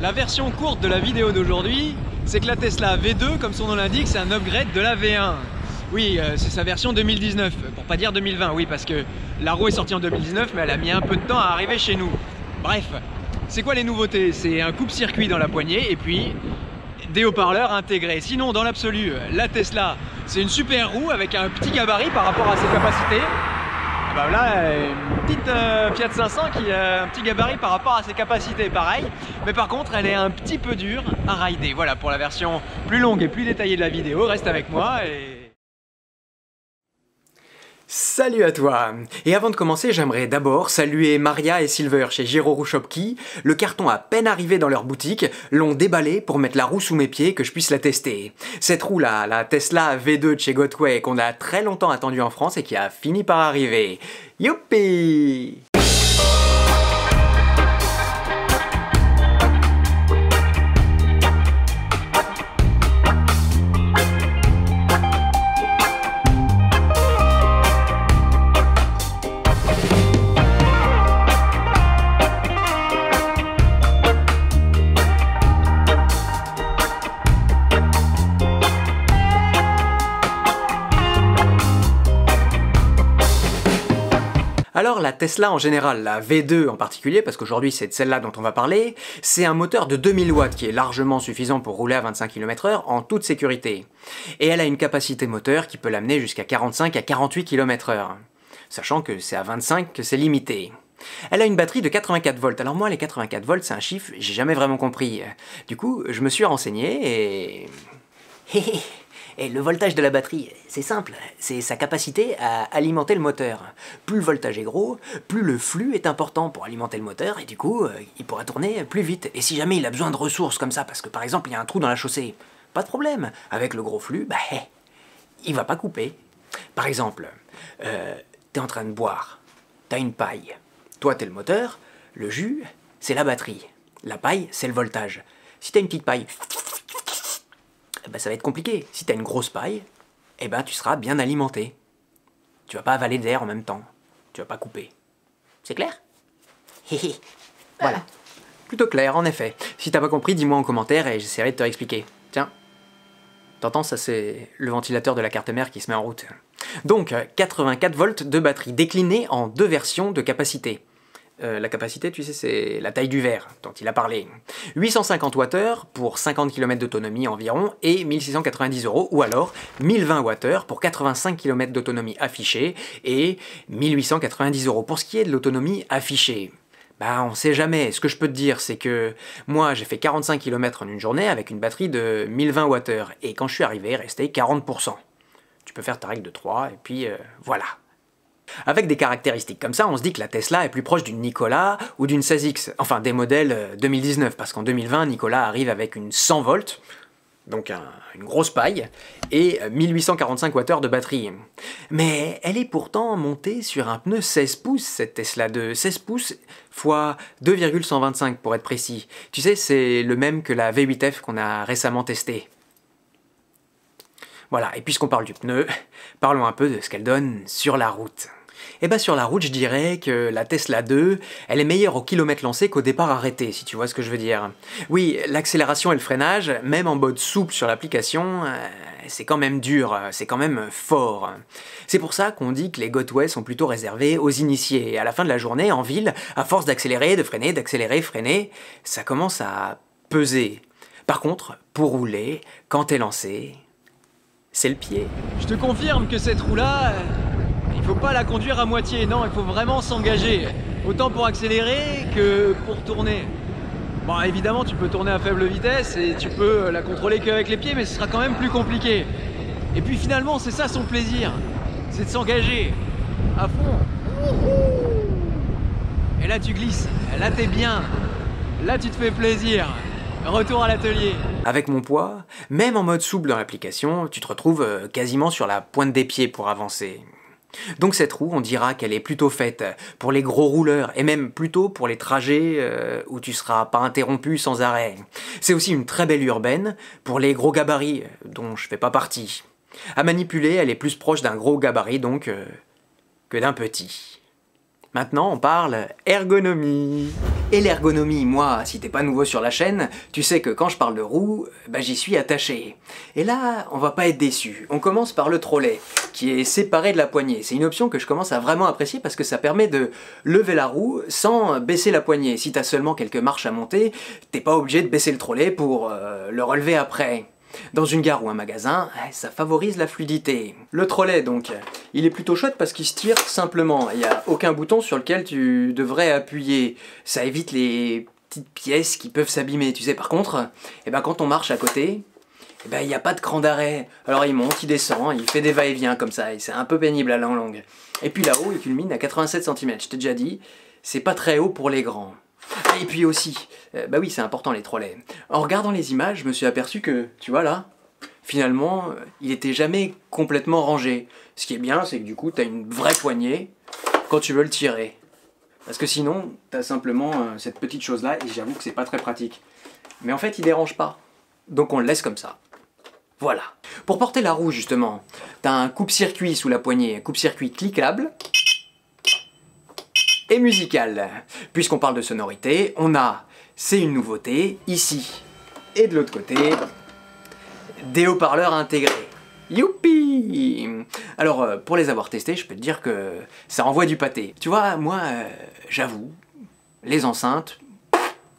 La version courte de la vidéo d'aujourd'hui, c'est que la Tesla V2, comme son nom l'indique, c'est un upgrade de la V1. Oui, euh, c'est sa version 2019, pour pas dire 2020, oui, parce que la roue est sortie en 2019, mais elle a mis un peu de temps à arriver chez nous. Bref, c'est quoi les nouveautés? C'est un coupe-circuit dans la poignée, et puis des haut-parleurs intégrés. Sinon, dans l'absolu, la Tesla, c'est une super roue avec un petit gabarit par rapport à ses capacités. Ah bah là, une petite euh, Fiat 500 qui a un petit gabarit par rapport à ses capacités, pareil. Mais par contre, elle est un petit peu dure à rider. Voilà, pour la version plus longue et plus détaillée de la vidéo, reste avec moi et... Salut à toi Et avant de commencer, j'aimerais d'abord saluer Maria et Silver chez Giro Shopkey. Le carton à peine arrivé dans leur boutique, l'ont déballé pour mettre la roue sous mes pieds que je puisse la tester. Cette roue-là, la Tesla V2 de chez Gotway, qu'on a très longtemps attendue en France et qui a fini par arriver. Youpi Alors la Tesla en général, la V2 en particulier, parce qu'aujourd'hui c'est de celle-là dont on va parler, c'est un moteur de 2000 watts qui est largement suffisant pour rouler à 25 km/h en toute sécurité. Et elle a une capacité moteur qui peut l'amener jusqu'à 45 à 48 km/h. Sachant que c'est à 25 que c'est limité. Elle a une batterie de 84 volts. Alors moi, les 84 volts, c'est un chiffre, j'ai jamais vraiment compris. Du coup, je me suis renseigné et... Et le voltage de la batterie, c'est simple, c'est sa capacité à alimenter le moteur. Plus le voltage est gros, plus le flux est important pour alimenter le moteur, et du coup, euh, il pourra tourner plus vite. Et si jamais il a besoin de ressources comme ça, parce que par exemple il y a un trou dans la chaussée, pas de problème, avec le gros flux, bah, il va pas couper. Par exemple, euh, t'es en train de boire, t'as une paille. Toi t'es le moteur, le jus, c'est la batterie. La paille, c'est le voltage. Si t'as une petite paille, ben, ça va être compliqué. Si tu as une grosse paille, eh ben, tu seras bien alimenté. Tu vas pas avaler d'air en même temps. Tu vas pas couper. C'est clair? Voilà. Plutôt clair, en effet. Si t'as pas compris, dis-moi en commentaire et j'essaierai de te réexpliquer. Tiens. T'entends, ça c'est le ventilateur de la carte mère qui se met en route. Donc, 84 volts de batterie, déclinée en deux versions de capacité. Euh, la capacité, tu sais, c'est la taille du verre dont il a parlé. 850 Wh pour 50 km d'autonomie environ et 1690 euros, ou alors 1020 Wh pour 85 km d'autonomie affichée et 1890 euros pour ce qui est de l'autonomie affichée. Bah on sait jamais, ce que je peux te dire c'est que moi j'ai fait 45 km en une journée avec une batterie de 1020 Wh et quand je suis arrivé il restait 40%. Tu peux faire ta règle de 3 et puis euh, voilà. Avec des caractéristiques comme ça, on se dit que la Tesla est plus proche d'une Nikola ou d'une 16X, enfin des modèles 2019, euh, parce qu'en 2020, Nikola arrive avec une 100 volts, donc une grosse paille, et 1845 Wh de batterie. Mais elle est pourtant montée sur un pneu 16 pouces, cette Tesla de 16 pouces x 2,125 pour être précis. Tu sais, c'est le même que la V8F qu'on a récemment testée. Voilà, et puisqu'on parle du pneu, parlons un peu de ce qu'elle donne sur la route. Et eh bah ben, sur la route, je dirais que la Tesla 2, elle est meilleure au kilomètre lancé qu'au départ arrêté, si tu vois ce que je veux dire. Oui, l'accélération et le freinage, même en mode souple sur l'application, euh, c'est quand même dur, c'est quand même fort. C'est pour ça qu'on dit que les Gotway sont plutôt réservés aux initiés. Et à la fin de la journée, en ville, à force d'accélérer, de freiner, d'accélérer, freiner, ça commence à peser. Par contre, pour rouler, quand t'es lancé, c'est le pied. Je te confirme que cette roue-là, il faut pas la conduire à moitié, non, il faut vraiment s'engager. Autant pour accélérer que pour tourner. Bon, évidemment, tu peux tourner à faible vitesse et tu peux la contrôler qu'avec les pieds, mais ce sera quand même plus compliqué. Et puis finalement, c'est ça son plaisir, c'est de s'engager à fond. Et là, tu glisses, là, t'es bien, là, tu te fais plaisir. Retour à l'atelier. Avec mon poids, même en mode souple dans l'application, tu te retrouves euh, quasiment sur la pointe des pieds pour avancer. Donc cette roue, on dira qu'elle est plutôt faite pour les gros rouleurs, et même plutôt pour les trajets euh, où tu seras pas interrompu sans arrêt. C'est aussi une très belle urbaine pour les gros gabarits, dont je fais pas partie. À manipuler, elle est plus proche d'un gros gabarit donc euh, que d'un petit. Maintenant, on parle ergonomie. Et l'ergonomie, moi, si t'es pas nouveau sur la chaîne, tu sais que quand je parle de roue, bah, j'y suis attaché. Et là, on va pas être déçu. On commence par le trolley, qui est séparé de la poignée. C'est une option que je commence à vraiment apprécier parce que ça permet de lever la roue sans baisser la poignée. Si t'as seulement quelques marches à monter, t'es pas obligé de baisser le trolley pour euh, le relever après. Dans une gare ou un magasin, ça favorise la fluidité. Le trolley donc, il est plutôt chouette parce qu'il se tire simplement. Il n'y a aucun bouton sur lequel tu devrais appuyer. Ça évite les petites pièces qui peuvent s'abîmer. Tu sais, par contre, eh ben, quand on marche à côté, eh ben, il n'y a pas de cran d'arrêt. Alors il monte, il descend, il fait des va-et-vient comme ça, et c'est un peu pénible à la. Et puis là-haut, il culmine à 87 cm. Je t'ai déjà dit, c'est pas très haut pour les grands. Et puis aussi, euh, bah oui, c'est important les trolley. En regardant les images, je me suis aperçu que, tu vois là, finalement, euh, il était jamais complètement rangé. Ce qui est bien, c'est que du coup, tu as une vraie poignée quand tu veux le tirer. Parce que sinon, tu as simplement euh, cette petite chose-là, et j'avoue que c'est pas très pratique. Mais en fait, il dérange pas. Donc on le laisse comme ça. Voilà. Pour porter la roue, justement, tu as un coupe-circuit sous la poignée, un coupe-circuit cliquable, et musical. Puisqu'on parle de sonorité, on a, c'est une nouveauté, ici et de l'autre côté, des haut-parleurs intégrés. Youpi Alors, euh, pour les avoir testés, je peux te dire que ça envoie du pâté. Tu vois, moi, euh, j'avoue, les enceintes,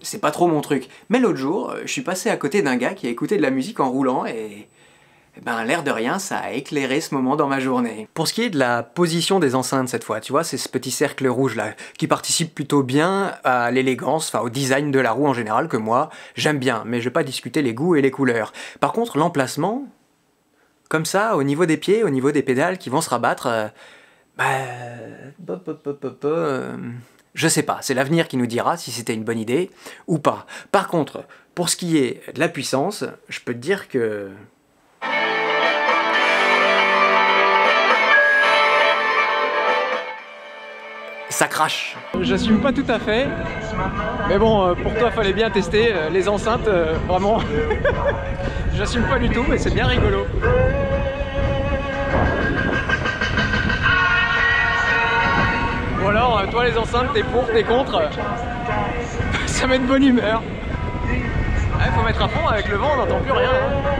c'est pas trop mon truc. Mais l'autre jour, euh, je suis passé à côté d'un gars qui a écouté de la musique en roulant et ben, l'air de rien, ça a éclairé ce moment dans ma journée. Pour ce qui est de la position des enceintes cette fois, tu vois, c'est ce petit cercle rouge là, qui participe plutôt bien à l'élégance, enfin au design de la roue en général, que moi, j'aime bien, mais je vais pas discuter les goûts et les couleurs. Par contre, l'emplacement, comme ça, au niveau des pieds, au niveau des pédales qui vont se rabattre, euh, bah, euh, je sais pas, c'est l'avenir qui nous dira si c'était une bonne idée ou pas. Par contre, pour ce qui est de la puissance, je peux te dire que ça crache. J'assume pas tout à fait, mais bon, euh, pour toi, fallait bien tester euh, les enceintes, euh, vraiment. J'assume pas du tout, mais c'est bien rigolo. Ou alors, toi les enceintes, t'es pour, t'es contre. Ça met de bonne humeur. Faut mettre à fond, avec le vent, on n'entend plus rien. Hein.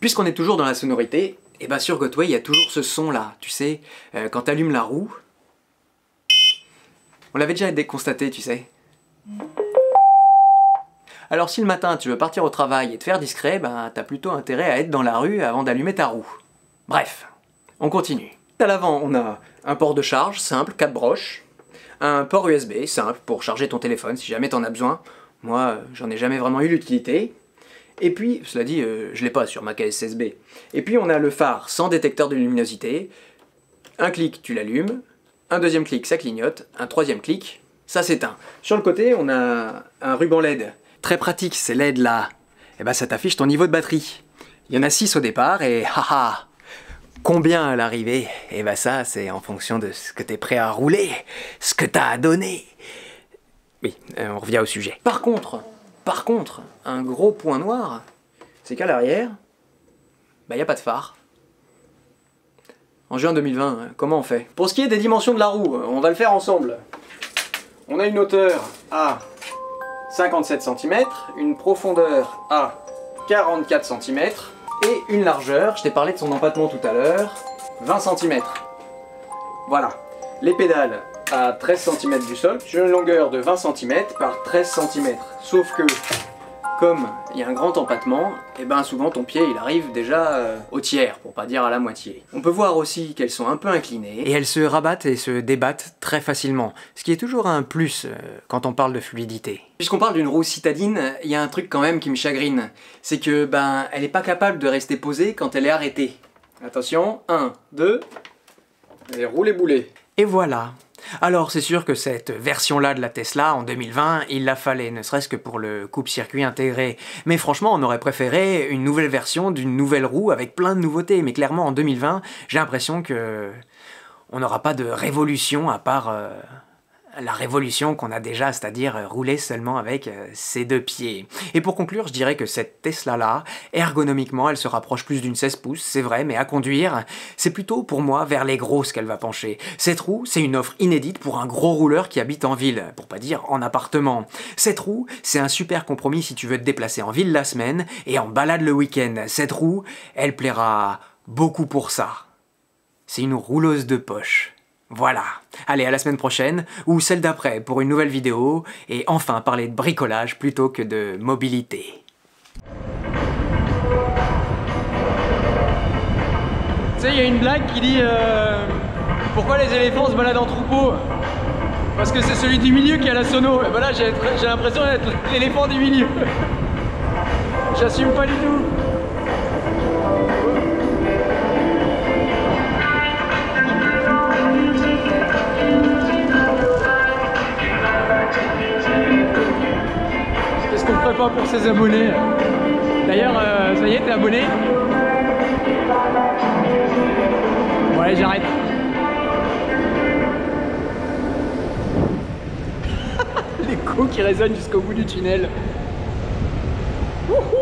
Puisqu'on est toujours dans la sonorité, et eh bien sur Gotway, il y a toujours ce son là, tu sais, euh, quand tu allumes la roue. On l'avait déjà constaté, tu sais. Alors si le matin tu veux partir au travail et te faire discret, ben t'as plutôt intérêt à être dans la rue avant d'allumer ta roue. Bref, on continue. À l'avant, on a un port de charge simple, 4 broches, un port USB simple pour charger ton téléphone si jamais t'en as besoin. Moi, j'en ai jamais vraiment eu l'utilité. Et puis, cela dit, euh, je l'ai pas sur ma KSSB. Et puis on a le phare sans détecteur de luminosité. Un clic, tu l'allumes. Un deuxième clic, ça clignote. Un troisième clic, ça s'éteint. Sur le côté, on a un ruban LED. Très pratique, ces LED là. Et eh ben ça t'affiche ton niveau de batterie. Il y en a 6 au départ et haha Combien à l'arrivée? Et eh ben ça, c'est en fonction de ce que tu es prêt à rouler, ce que t'as à donner. Oui, euh, on revient au sujet. Par contre, par contre, un gros point noir, c'est qu'à l'arrière, il bah, n'y a pas de phare. En juin 2020, hein, comment on fait? Pour ce qui est des dimensions de la roue, on va le faire ensemble. On a une hauteur à 57 cm, une profondeur à 44 cm et une largeur, je t'ai parlé de son empattement tout à l'heure, 20 cm. Voilà. Les pédales à 13 cm du sol, j'ai une longueur de 20 cm par 13 cm. Sauf que, comme il y a un grand empattement, et eh ben souvent ton pied il arrive déjà euh, au tiers, pour pas dire à la moitié. On peut voir aussi qu'elles sont un peu inclinées, et elles se rabattent et se débattent très facilement, ce qui est toujours un plus euh, quand on parle de fluidité. Puisqu'on parle d'une roue citadine, il y a un truc quand même qui me chagrine, c'est que ben elle est pas capable de rester posée quand elle est arrêtée. Attention, 1, 2, et roule les boulets. Et voilà, alors c'est sûr que cette version-là de la Tesla en 2020, il la fallait, ne serait-ce que pour le coupe-circuit intégré. Mais franchement, on aurait préféré une nouvelle version d'une nouvelle roue avec plein de nouveautés. Mais clairement, en 2020, j'ai l'impression que on n'aura pas de révolution à part euh, la révolution qu'on a déjà, c'est-à-dire rouler seulement avec euh, ses deux pieds. Et pour conclure, je dirais que cette Tesla-là, ergonomiquement, elle se rapproche plus d'une 16 pouces, c'est vrai, mais à conduire, c'est plutôt pour moi vers les grosses qu'elle va pencher. Cette roue, c'est une offre inédite pour un gros rouleur qui habite en ville, pour pas dire en appartement. Cette roue, c'est un super compromis si tu veux te déplacer en ville la semaine et en balade le week-end. Cette roue, elle plaira beaucoup pour ça. C'est une rouleuse de poche. Voilà. Allez, à la semaine prochaine, ou celle d'après, pour une nouvelle vidéo, et enfin parler de bricolage plutôt que de mobilité. Tu sais, il y a une blague qui dit euh, Pourquoi les éléphants se baladent en troupeau? Parce que c'est celui du milieu qui a la sono. Et voilà, j'ai l'impression d'être l'éléphant du milieu. J'assume pas du tout. Pas pour ses abonnés D'ailleurs, euh, ça y est, t'es abonné Ouais, j'arrête. L'écho qui résonne jusqu'au bout du tunnel. Wouhou